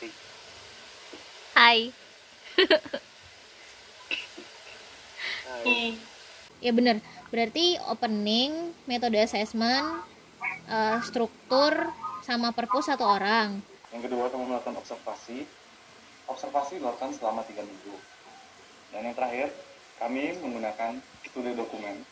sih Hai. Hai. Ya bener. Berarti opening, metode assessment, eh, struktur, sama perpus satu orang. Yang kedua, kamu melakukan observasi. Observasi dilakukan selama tiga minggu. Dan yang terakhir, kami menggunakan studi dokumen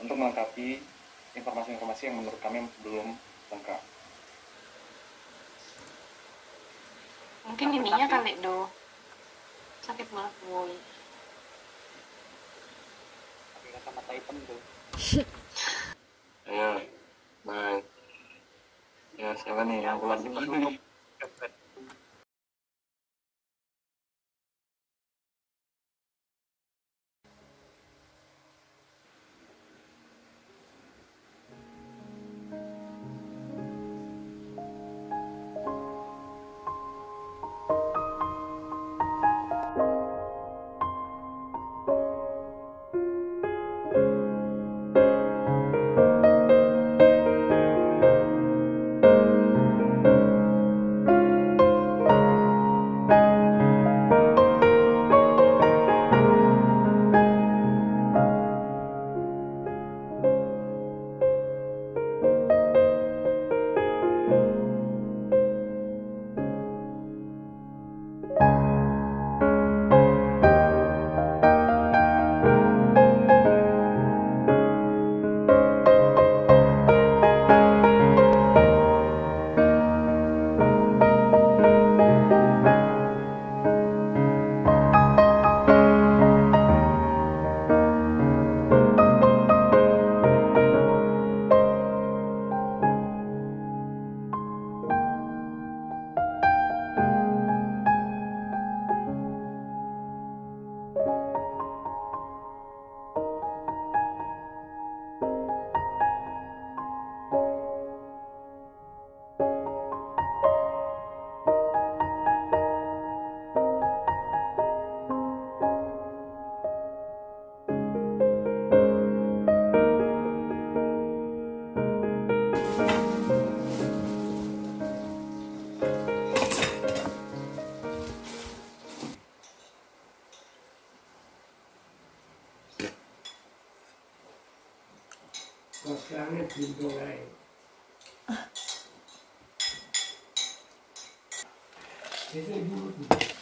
untuk melengkapi informasi-informasi yang menurut kami belum lengkap. Mungkin ininya kali do. Sakit banget boy. pakai kacamata hitam tuh Ayo, bye. Ya, siapa nih yang keluar Masih you Esse é duro.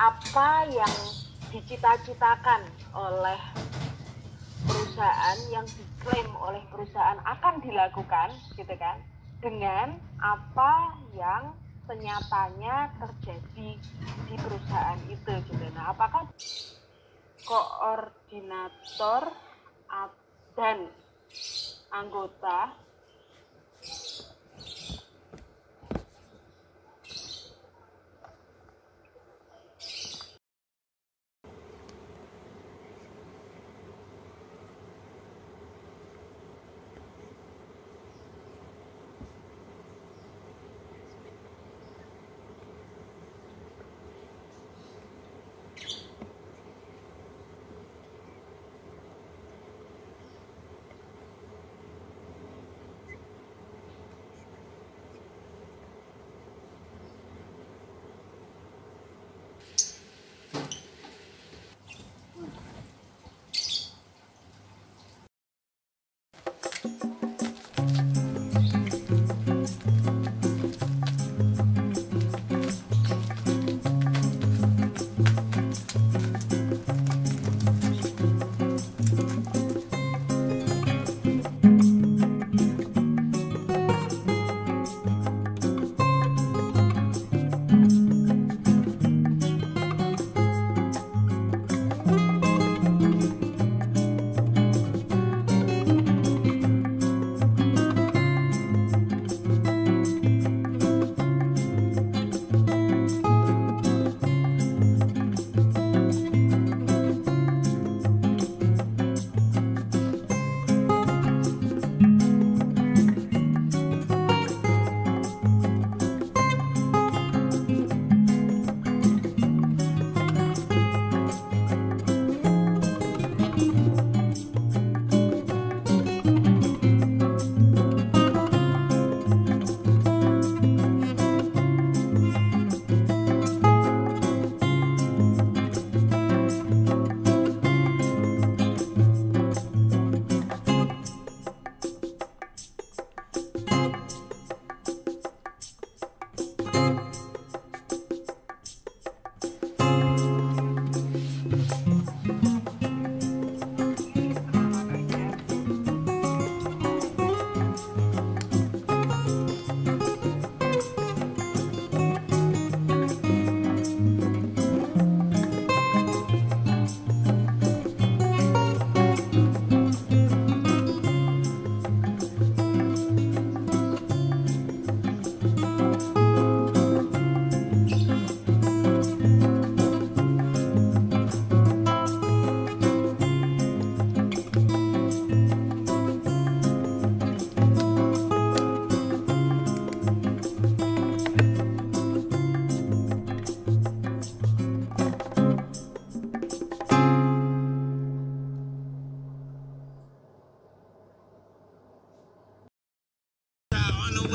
Apa yang dicita-citakan oleh perusahaan yang diklaim oleh perusahaan akan dilakukan gitu kan? Dengan apa yang senyatanya terjadi di perusahaan itu gitu. Nah apakah koordinator dan anggota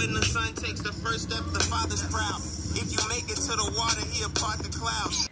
when the son takes the first step, the father's proud. If you make it to the water, he'll part the clouds.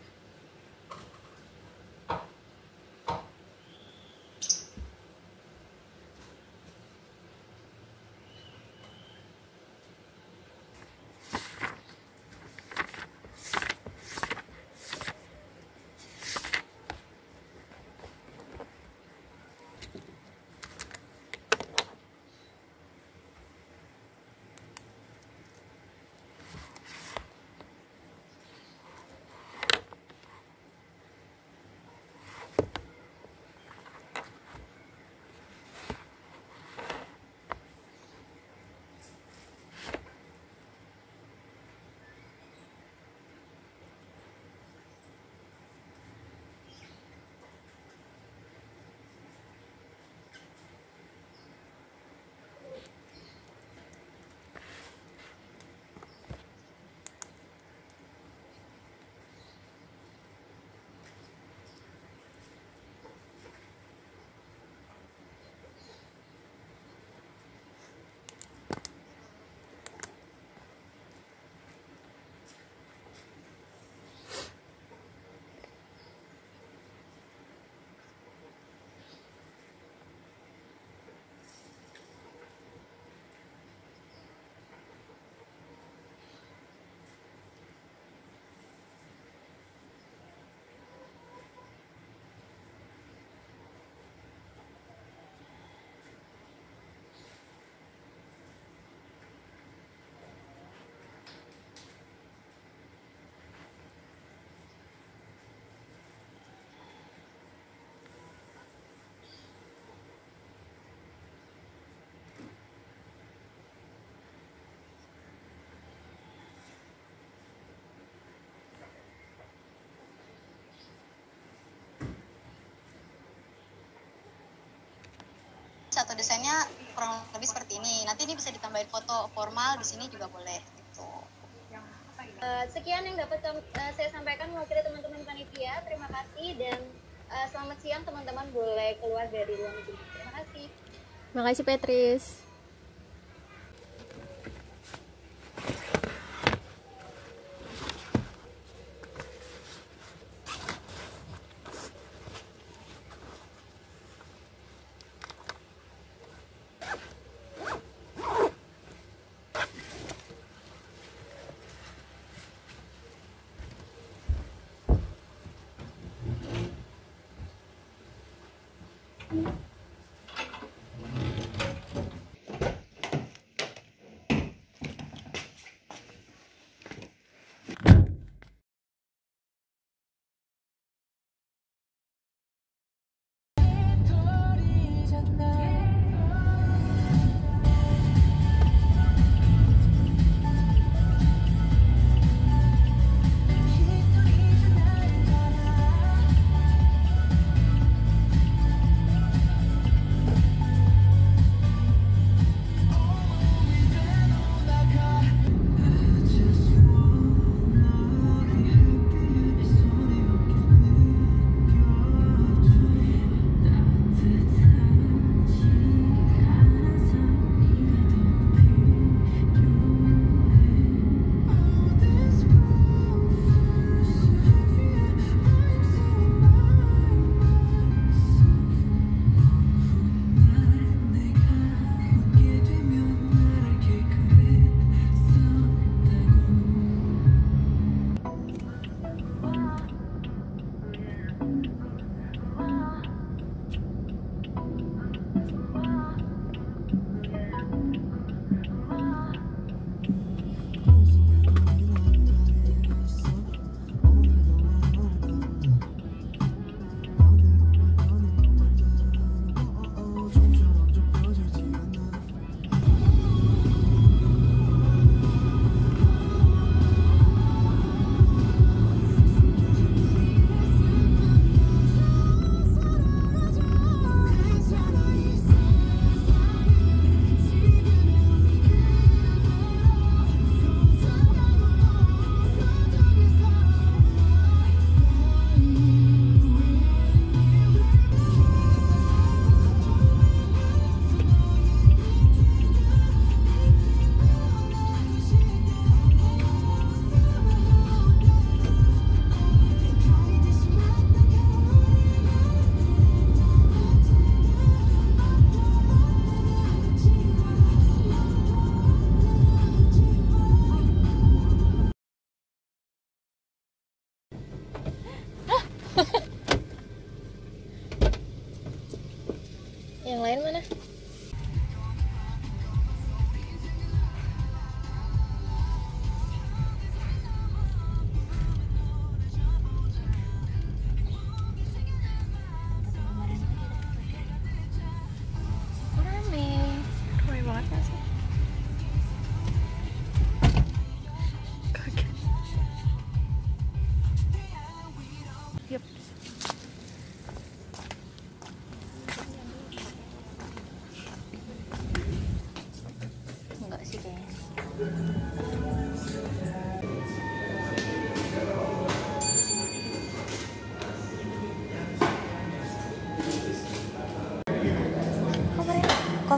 Satu desainnya kurang lebih seperti ini. Nanti ini bisa ditambahin foto formal di sini juga boleh gitu. Eh, sekian yang dapat eh, saya sampaikan mewakili teman-teman panitia. Terima kasih dan eh, selamat siang teman-teman boleh keluar dari ruang ini. Terima kasih. Makasih Petris.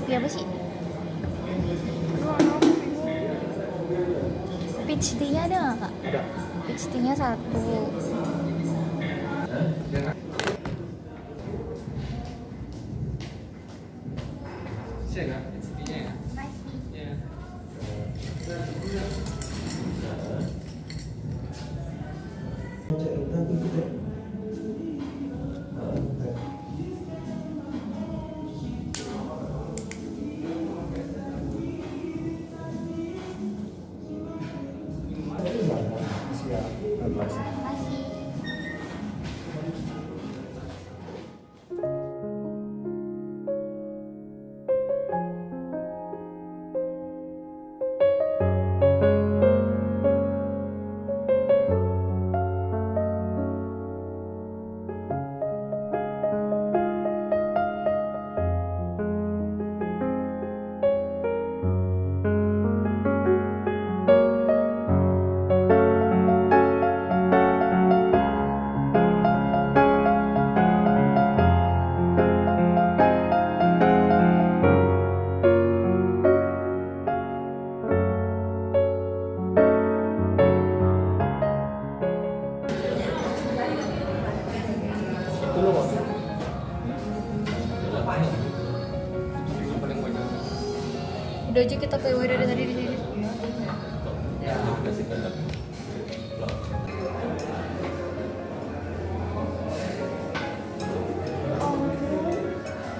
Kopi apa sih? Peach tea-nya ada nggak kak? Ada. Peach tea-nya satu. Itu aja kita PW dari tadi di sini.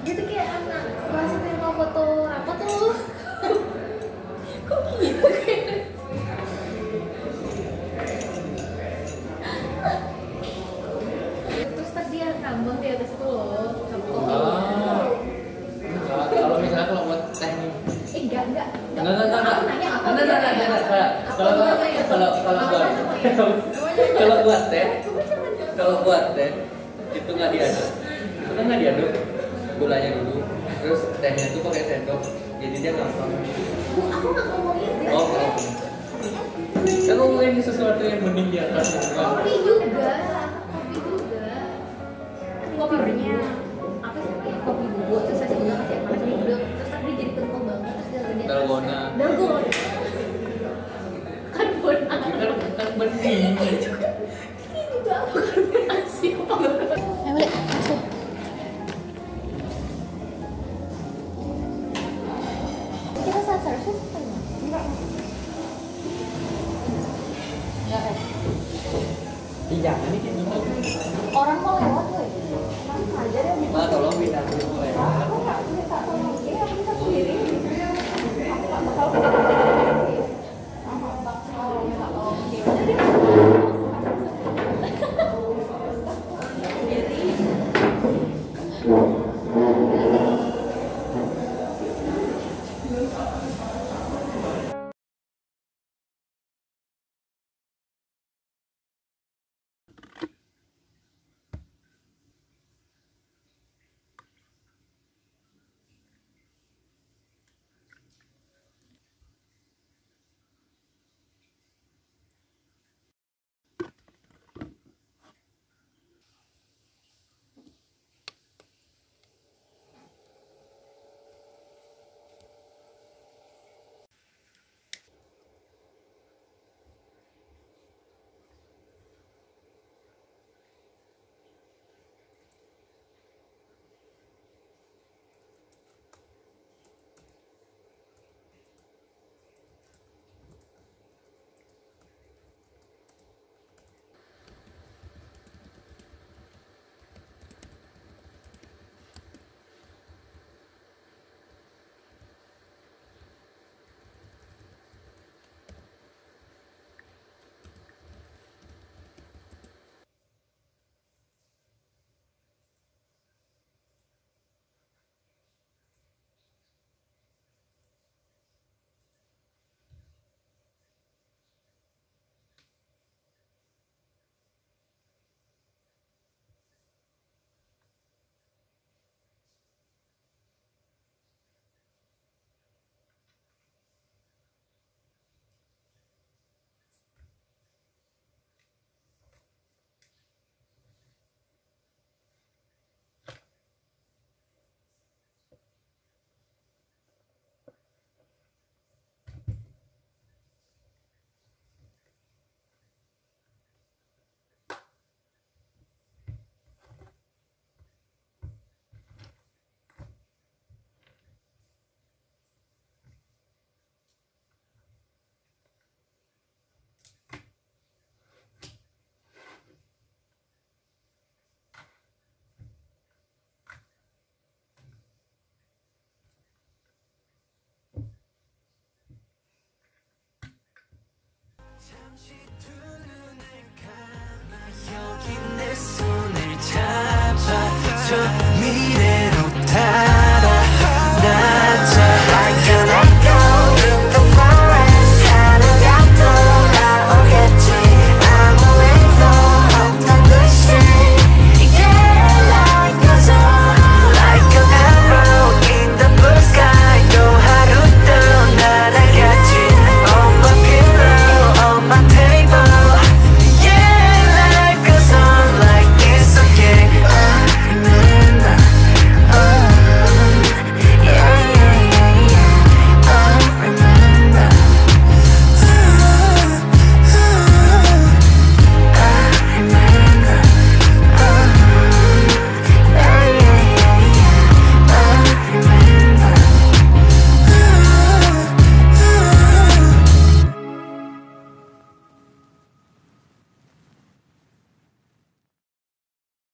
Dia tuh kayak anak kelas yang mau foto apa tuh? Kok gitu Aku nggak ngomong itu. oh kan ngomongin sesuatu yang atas gitu kan Kopi juga, kopi juga. Kopinya apa sih? Kopi bubuk terus saya juga panas dulu. Terus tadi jadi kental banget terus dia tadi. dalgona Dalgona. Kan bon kan kan bening Ini juga jangan gitu Orang mau 다시 두 눈을 감아 여기